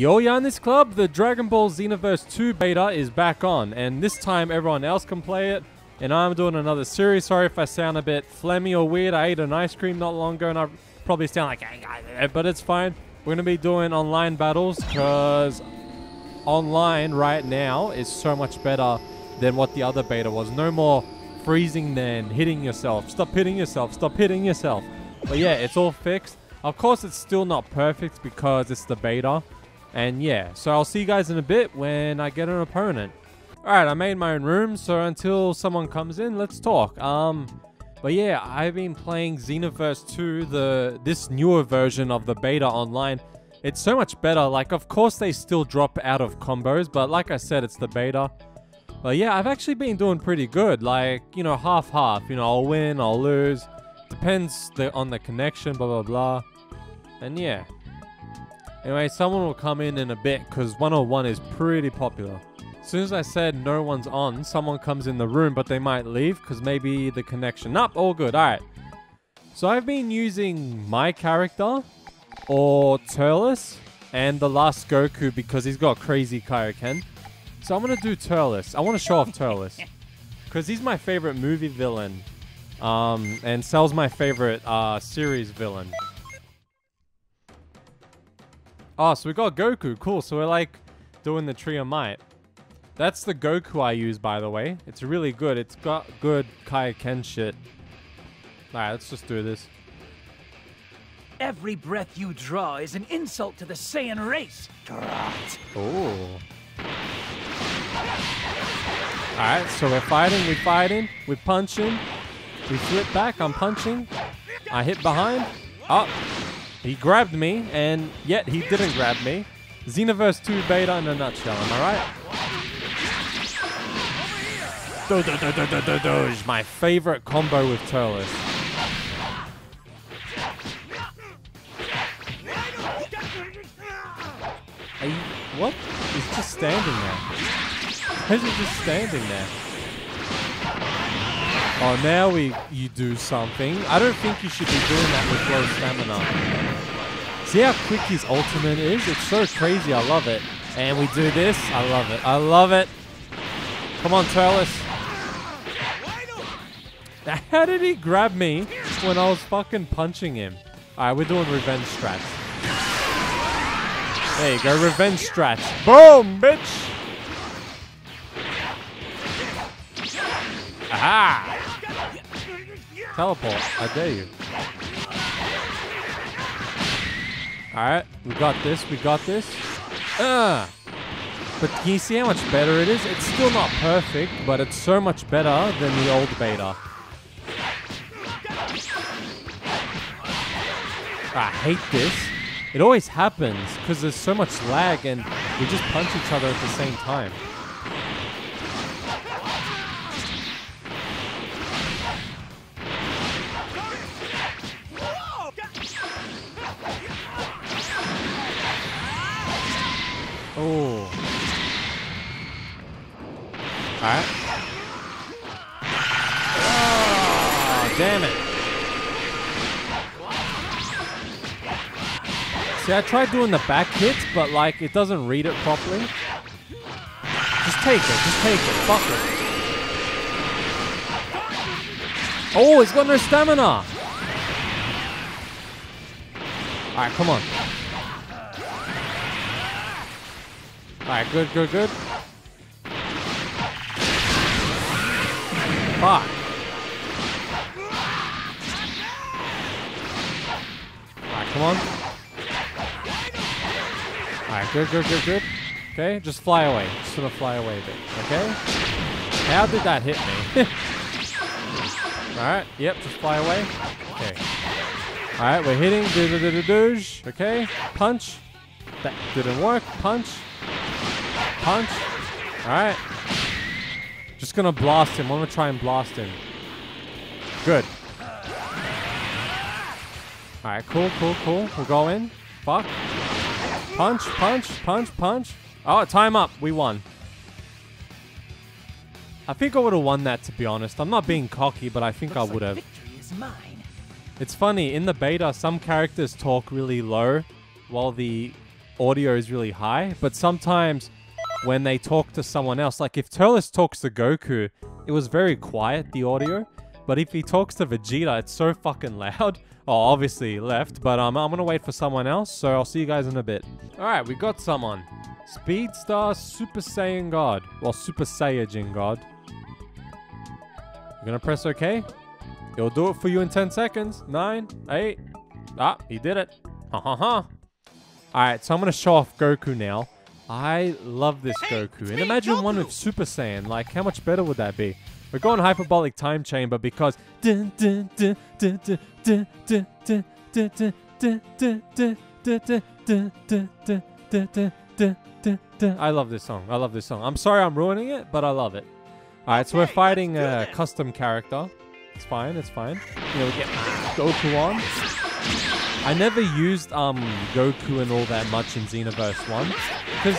Yo Yanis Club, the Dragon Ball Xenoverse 2 beta is back on, and this time everyone else can play it, and I'm doing another series. Sorry if I sound a bit phlegmy or weird. I ate an ice cream not long ago, and I probably sound like, but it's fine. We're going to be doing online battles, because online right now is so much better than what the other beta was. No more freezing then, hitting yourself. Stop hitting yourself, stop hitting yourself. But yeah, it's all fixed. Of course, it's still not perfect because it's the beta. And yeah, so I'll see you guys in a bit when I get an opponent. Alright, I made my own room, so until someone comes in, let's talk. Um, but yeah, I've been playing Xenoverse 2, the this newer version of the beta online. It's so much better. Like, of course, they still drop out of combos, but like I said, it's the beta. But yeah, I've actually been doing pretty good. Like, you know, half-half. You know, I'll win, I'll lose. Depends the, on the connection, blah, blah, blah. And yeah. Anyway, someone will come in in a bit because 101 is pretty popular. As soon as I said no one's on, someone comes in the room, but they might leave because maybe the connection. Nope, all good. All right. So I've been using my character or Turles and the last Goku because he's got crazy Kaioken. So I'm going to do Turles. I want to show off Turles because he's my favorite movie villain um, and Cell's my favorite uh, series villain. Oh, so we got Goku. Cool. So we're like doing the Tree of Might. That's the Goku I use, by the way. It's really good. It's got good Kaioken shit. Alright, let's just do this. Every breath you draw is an insult to the Saiyan race. Oh. Alright, so we're fighting, we're fighting, we're punching. We flip back, I'm punching. I hit behind. Up. He grabbed me, and yet he didn't grab me. Xenoverse 2 beta in a nutshell, am I right? Do, do, do, do, do, do, do. My favorite combo with Turles. Are you, what? He's just standing there. How's he just standing there? Oh, now we you do something. I don't think you should be doing that with low stamina. See how quick his ultimate is? It's so crazy. I love it. And we do this. I love it. I love it. Come on, Turles. How did he grab me when I was fucking punching him? Alright, we're doing revenge strats. There you go, revenge strats. Boom, bitch! Aha! Teleport. I dare you. Alright, we got this. We got this. Uh, but can you see how much better it is? It's still not perfect, but it's so much better than the old beta. I hate this. It always happens because there's so much lag and we just punch each other at the same time. Oh. Alright. Oh, ah, damn it. See, I tried doing the back hits, but like, it doesn't read it properly. Just take it, just take it, fuck it. Oh, he's got no stamina! Alright, come on. Alright, good, good, good. Fuck. Alright, come on. Alright, good, good, good, good. Okay, just fly away. Just of fly away a bit. Okay? How did that hit me? Alright, yep, just fly away. Okay. Alright, we're hitting. Do do do do. Okay, punch. That didn't work. Punch. Punch. Alright. Just gonna blast him. I'm gonna try and blast him. Good. Alright, cool, cool, cool. We'll go in. Fuck. Punch, punch, punch, punch. Oh, time up. We won. I think I would have won that, to be honest. I'm not being cocky, but I think Looks I would have. Like it's funny, in the beta, some characters talk really low, while the audio is really high, but sometimes when they talk to someone else, like if Turles talks to Goku, it was very quiet, the audio. But if he talks to Vegeta, it's so fucking loud. Oh, obviously left, but um, I'm gonna wait for someone else, so I'll see you guys in a bit. Alright, we got someone. Speedstar Super Saiyan God. Well, Super Saiyajin God. You're gonna press OK? He'll do it for you in 10 seconds. 9, 8. Ah, he did it. Ha ha ha. Alright, so I'm gonna show off Goku now. I love this hey, Goku. And imagine Goku. one with Super Saiyan. Like, how much better would that be? We're going hyperbolic time chamber because. I love this song. I love this song. I'm sorry I'm ruining it, but I love it. Alright, so we're fighting a custom character. It's fine, it's fine. You know, we get Goku on. I never used um Goku and all that much in Xenoverse 1 because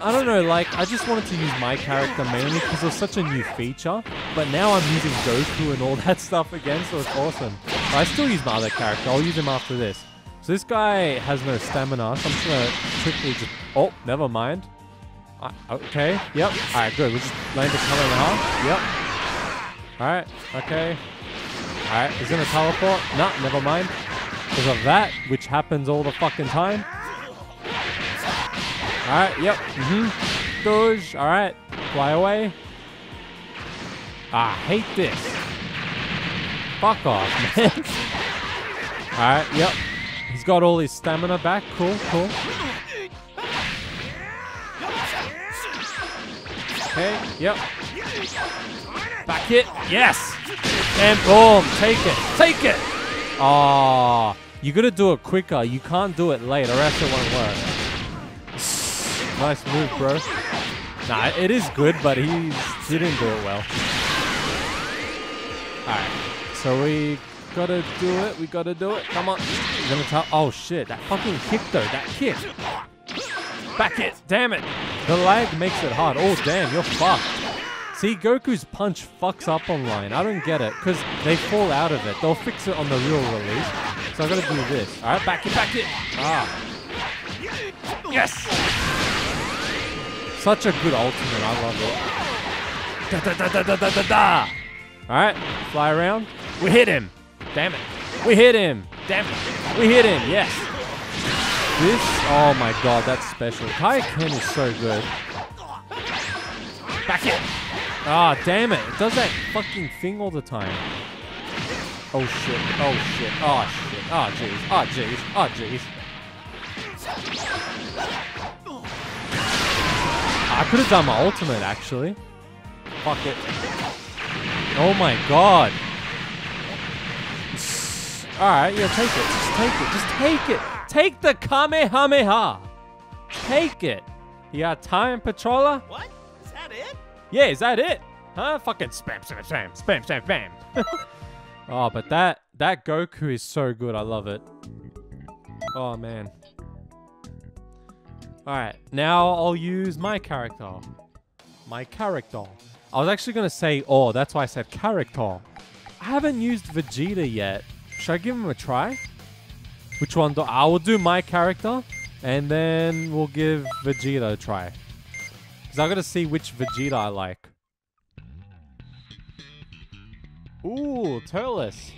I don't know, like I just wanted to use my character mainly because it was such a new feature. But now I'm using Goku and all that stuff again, so it's awesome. I still use my other character. I'll use him after this. So this guy has no stamina, so I'm just gonna quickly just. Oh, never mind. Uh, okay. Yep. All right. Good. We just land a Kamehameha. Yep. All right. Okay. All right. He's gonna teleport. Nah. Never mind. Because of that, which happens all the fucking time. All right. Yep. Mm-hmm. Doge. All right. Fly away. I hate this. Fuck off, man. all right. Yep. He's got all his stamina back. Cool. Cool. Okay. Yep. Back it. Yes. And boom. Take it. Take it. Oh, you gotta do it quicker. You can't do it late, or else it won't work. Nice move, bro. Nah, it is good, but he didn't do it well. Alright, so we gotta do it. We gotta do it. Come on. Oh shit! That fucking kick though. That kick. Back it. Damn it. The lag makes it hard. Oh damn, you're fucked. See, Goku's punch fucks up online. I don't get it, because they fall out of it. They'll fix it on the real release. So I gotta do this. Alright, back it, back it. Ah. Yes! Such a good ultimate. I love it. Da da da da da da da da! Alright, fly around. We hit him. Damn it. We hit him. Damn it. We hit him. Yes. This, oh my god, that's special. Kaioken is so good. Back it. Ah, damn it. It does that fucking thing all the time. Oh shit. Oh shit. Oh shit. Oh jeez. Oh jeez. Oh jeez. I could have done my ultimate actually. Fuck it. Oh my god. Alright, yeah, take it. Just take it. Just take it. Take the Kamehameha. Take it. You got time, Patroller? What? Is that it? Yeah, is that it? Huh? Fucking spam, spam, spam, spam, spam, spam. oh, but that that Goku is so good. I love it. Oh man. All right, now I'll use my character. My character. I was actually gonna say oh, that's why I said character. I haven't used Vegeta yet. Should I give him a try? Which one do I will do my character, and then we'll give Vegeta a try. Because I gotta see which Vegeta I like. Ooh, Turles.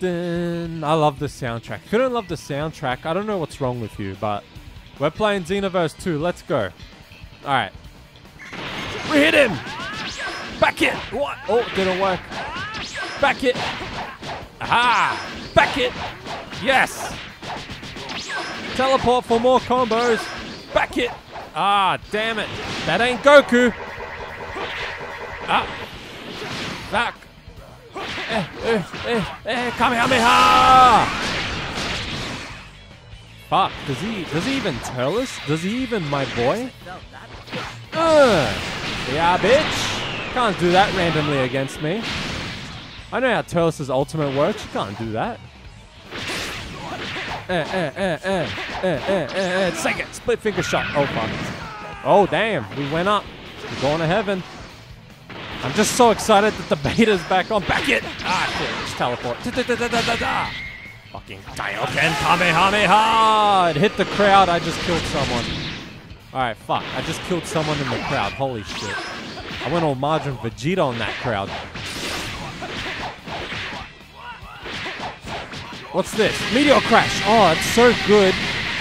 Then I love the soundtrack. If you don't love the soundtrack, I don't know what's wrong with you, but we're playing Xenoverse 2. Let's go. Alright. We hit him! Back it! What? Oh, didn't work. Back it! Aha! Back it! Yes! Teleport for more combos. Back it. Ah, damn it. That ain't Goku. Ah. Back. Eh, eh, eh, eh, Kamehameha! Fuck, does he, does he even tell us? Does he even my boy? Uh, yeah, bitch. Can't do that randomly against me. I know how Turles' ultimate works. You can't do that. Eh, eh, eh, eh, eh, eh, eh, eh. Second split finger shot. Oh, fuck. Oh, damn. We went up. We're going to heaven. I'm just so excited that the beta's back on. Back it! Ah, shit. Just teleport. Da, da, da, da. Fucking Kaioken Kamehameha! It hit the crowd. I just killed someone. Alright, fuck. I just killed someone in the crowd. Holy shit. I went all Majin Vegeta on that crowd. What's this? Meteor Crash! Oh, it's so good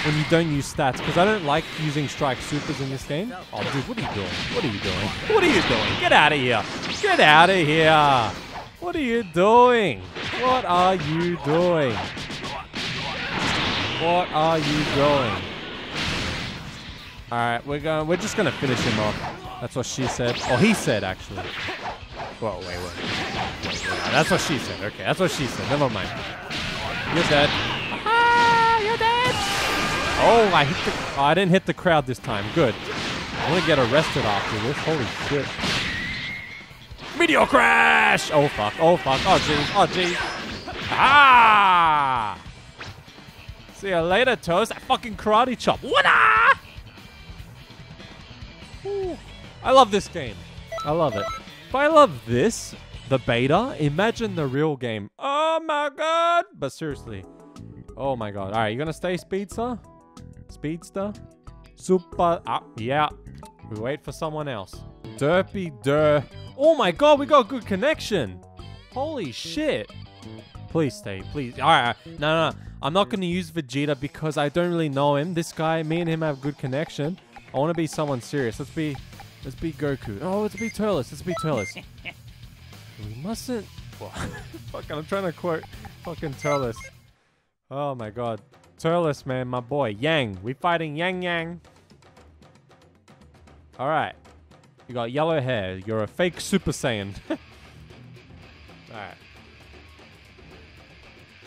when you don't use stats because I don't like using strike supers in this game. Oh, dude, what are you doing? What are you doing? What are you doing? Get out of here! Get out of here! What are you doing? What are you doing? What are you doing? All right, we're going. We're just gonna finish him off. That's what she said. Oh, he said actually. Whoa, wait, wait. wait, wait. That's what she said. Okay, that's what she said. Never mind. You're dead. Oh, I hit the. Oh, I didn't hit the crowd this time. Good. I'm gonna get arrested after this. Holy shit. Meteor crash! Oh fuck, oh fuck, oh jeez, oh jeez. Ah! See you later, Toast. That fucking karate chop. What I love this game. I love it. If I love this, the beta, imagine the real game. Oh my god! But seriously. Oh my god. Alright, you gonna stay Speedster? Speedster? Super. Ah, yeah. We wait for someone else. Derpy Der. Oh my god, we got a good connection. Holy shit. Please stay, please. Alright, no, no, I'm not going to use Vegeta because I don't really know him. This guy, me and him have good connection. I want to be someone serious. Let's be, let's be Goku. Oh, let's be Turles. Let's be Turles. we mustn't. Well, fuck, I'm trying to quote fucking Turles. Oh my god. Turles, man, my boy. Yang. We fighting Yang Yang. Alright. You got yellow hair. You're a fake Super Saiyan. Alright.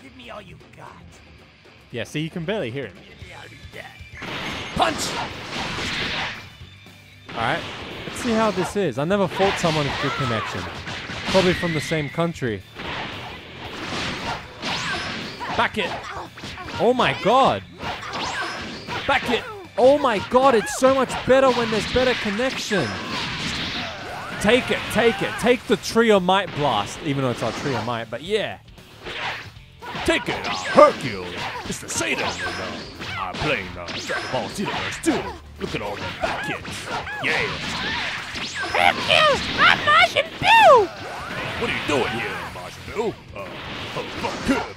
Give me all you got. Yeah, see, you can barely hear it. Punch! Alright. Let's see how this is. I never fought someone with good connection. Probably from the same country. Back it! Oh my god! Back it! Oh my god, it's so much better when there's better connection! Take it, take it. Take the Tree of Might Blast, even though it's our Tree of Might, but yeah. Take it, uh, Hercule. It's the Satan, I'm playing uh, Dragon Ball Xenoverse 2. Look at all the back hits. Yeah. Hercule, I'm Majin Buu! What are you doing here, Majin Buu? Uh, oh, fuck,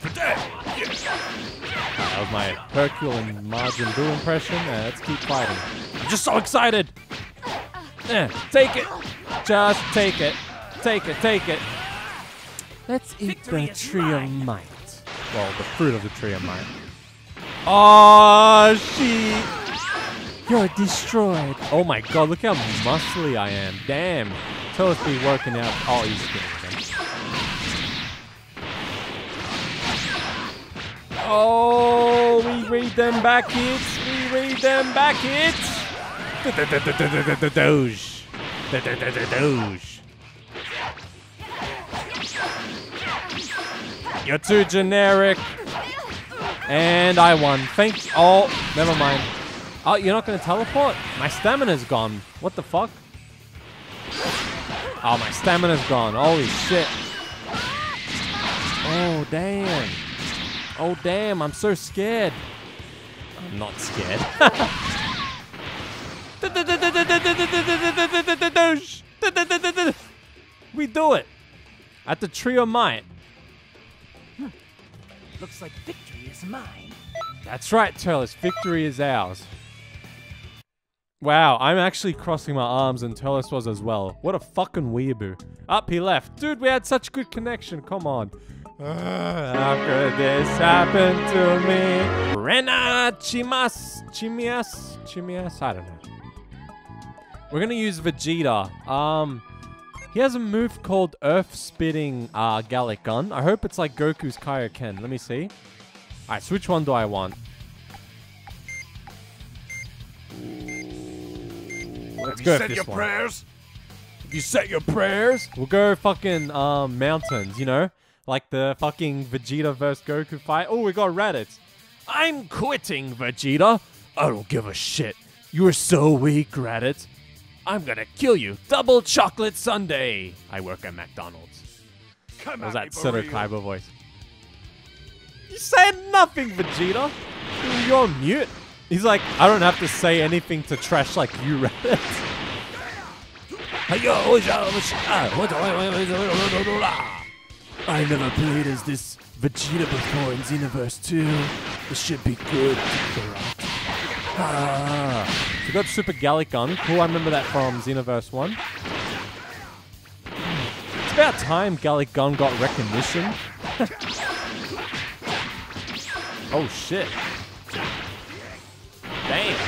That was my Hercule and Majin Buu impression. Uh, let's keep fighting. I'm just so excited! Eh, take it! Just take it. Take it, take it. Let's eat Victory the is tree of might. Well, the fruit of the tree of might. Oh, she. You're destroyed. Oh my god, look how muscly I am. Damn. Turles be working out. Oh, he's kidding again. Oh, we read them back hits. We read them back hits. Doge. Doge. You're too generic. And I won. Thank you. Oh, never mind. Oh, you're not going to teleport? My stamina's gone. What the fuck? Oh, my stamina's gone. Holy shit. Oh, damn. Oh, damn. I'm so scared. I'm not scared. we do it. At the Tree of Might. Looks like victory is mine. That's right, Turles. Victory is ours. Wow, I'm actually crossing my arms and Turles was as well. What a fucking weeaboo. Up, he left. Dude, we had such good connection. Come on. How could this happen to me? Rena Chimas. Chimias? Chimias? I don't know. We're gonna use Vegeta. Um, he has a move called Earth Spitting uh, Galick Gun. I hope it's like Goku's Kaioken. Let me see. Alright, so which one do I want? Let's Have go you said your one. prayers? Have you said your prayers? We'll go fucking um, mountains, you know? Like the fucking Vegeta versus Goku fight. Oh, we got Raditz. I'm quitting, Vegeta. I don't give a shit. You're so weak, Raditz. I'm gonna kill you. Double chocolate sundae. I work at McDonald's. Come What was that me, Seto Kaiba voice? You said nothing, Vegeta. You're mute. He's like, I don't have to say anything to trash like you, Raditz. I never played as this Vegeta before in Xenoverse 2. This should be good. Ah. So we got Super Galick Gun. Cool, I remember that from Xenoverse 1. It's about time Galick Gun got recognition. oh shit. Damn.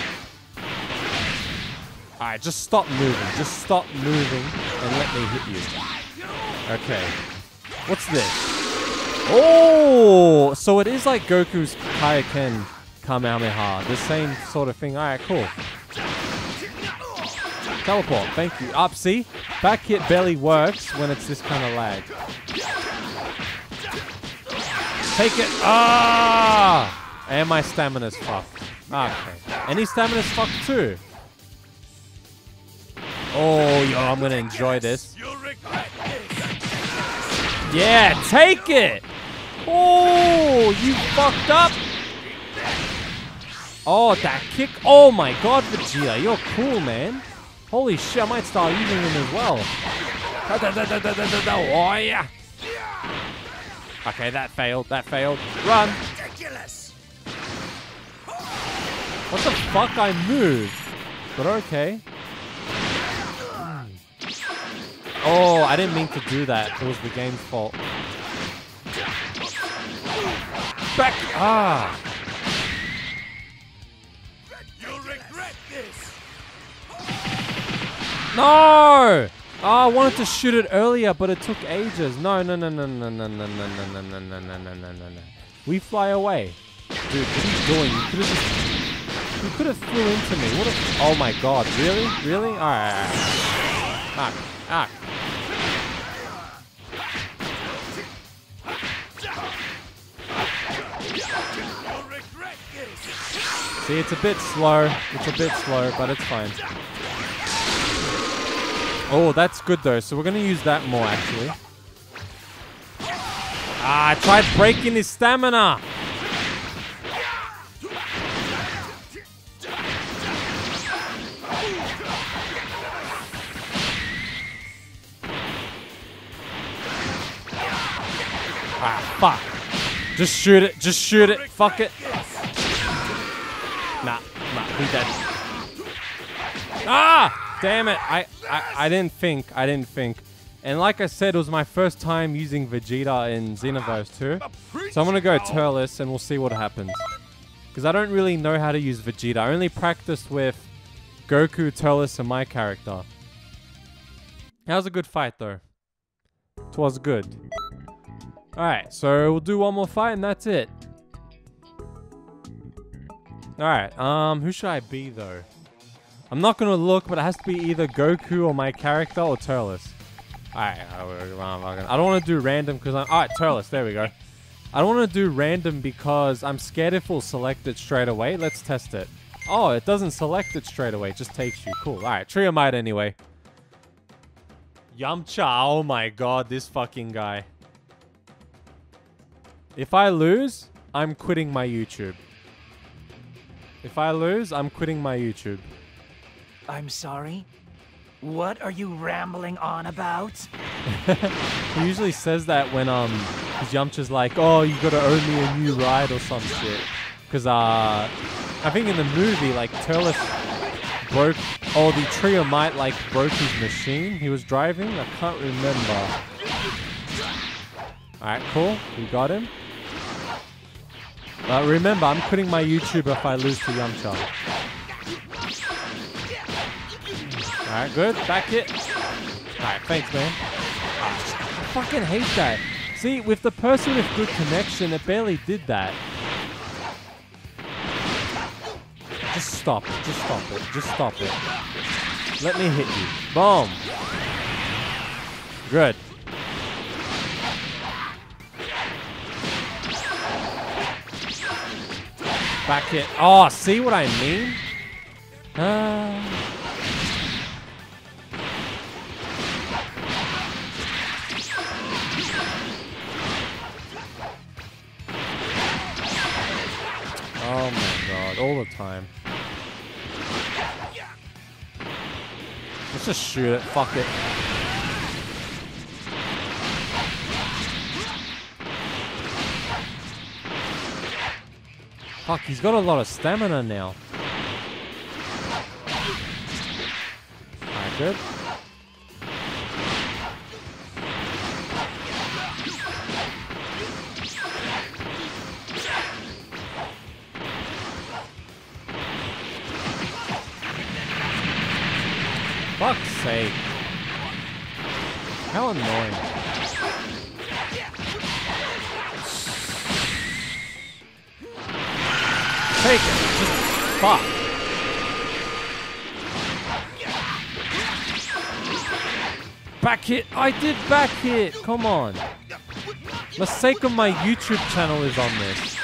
Alright, just stop moving. Just stop moving and let me hit you. Okay. What's this? Oh! So it is like Goku's Kaioken Kamehameha. The same sort of thing. Alright, cool. Teleport. Thank you. Up, see? Back hit barely works when it's this kind of lag. Take it. Ah! And my stamina's fucked. Okay. And his stamina's fucked too. Oh, yo, I'm gonna enjoy this. Yeah, take it! Oh, you fucked up! Oh, that kick. Oh my god, Vegeta, you're cool, man. Holy shit, I might start using him as well. Okay, that failed, that failed. Run! What the fuck? I moved. But okay. Oh, I didn't mean to do that. It was the game's fault. Back! Ah! No! Oh, I wanted to shoot it earlier, but it took ages. No, no, no, no, no, no, no, no, no, no, no, no, no, no, no, no. We fly away. Dude, what are you doing? You could have just... You could have flew into me. What a... Oh my god, really? Really? Alright, alright. Ah, ah. See, it's a bit slow. It's a bit slow, but it's fine. Oh, that's good though. So we're going to use that more, actually. Ah, I tried breaking his stamina. Ah, fuck. Just shoot it. Just shoot it. Fuck it. Nah, dead. Ah! Damn it. I, I, I didn't think. I didn't think. And like I said, it was my first time using Vegeta in Xenoverse 2. So I'm going to go Turles and we'll see what happens. Because I don't really know how to use Vegeta. I only practiced with Goku, Turles, and my character. That was a good fight though. It was good. Alright, so we'll do one more fight and that's it. Alright, um, who should I be though? I'm not gonna look, but it has to be either Goku or my character or Turles. Alright, I don't want to do random because I'm... Alright, Turles, there we go. I don't want to do random because I'm scared if we'll select it straight away. Let's test it. Oh, it doesn't select it straight away. It just takes you. Cool. Alright, Tree of Might anyway. Yamcha. Oh my god, this fucking guy. If I lose, I'm quitting my YouTube. If I lose, I'm quitting my YouTube. I'm sorry? What are you rambling on about? He usually says that when um his Yamcha's like, oh, you gotta own me a new ride or some shit. Cause uh, I think in the movie like Turles broke, or the Tree of Might like broke his machine he was driving. I can't remember. All right, cool. We got him. Uh, remember, I'm quitting my YouTube if I lose to Yamcha. Alright, good. Back it. Alright, thanks, man. Ah, I fucking hate that. See, with the person with good connection, it barely did that. Just stop it. Just stop it. Just stop it. Let me hit you. Boom. Good. Back hit. Oh, see what I mean? Uh... Oh my god, all the time. Let's just shoot it. Fuck it. Fuck, he's got a lot of stamina now. Alright, good. I did back hit. Come on. The sake of my YouTube channel is on this.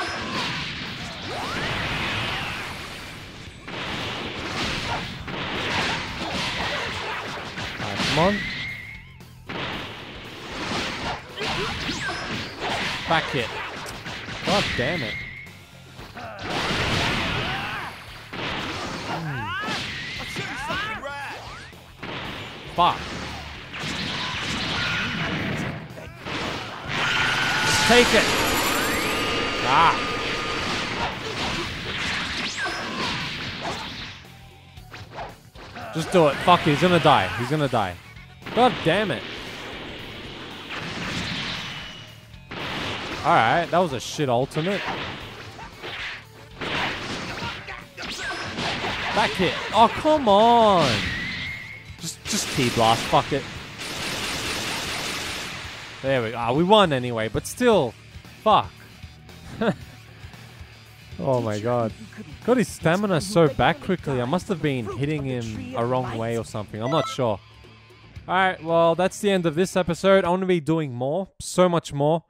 Alright, come on. Back hit. God damn it. Hmm. Fuck. Take it. Ah. Just do it. Fuck, he's gonna die. He's gonna die. God damn it. Alright, that was a shit ultimate. Back hit. Oh, come on. Just, just key blast. Fuck it. There we go. Ah, we won anyway, but still. Fuck. oh my god. Got his stamina so back quickly. I must have been hitting him a wrong way or something. I'm not sure. Alright, well, that's the end of this episode. I want to be doing more. So much more.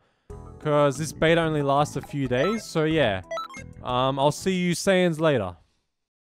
Because this beta only lasts a few days. So, yeah. Um, I'll see you Saiyans later.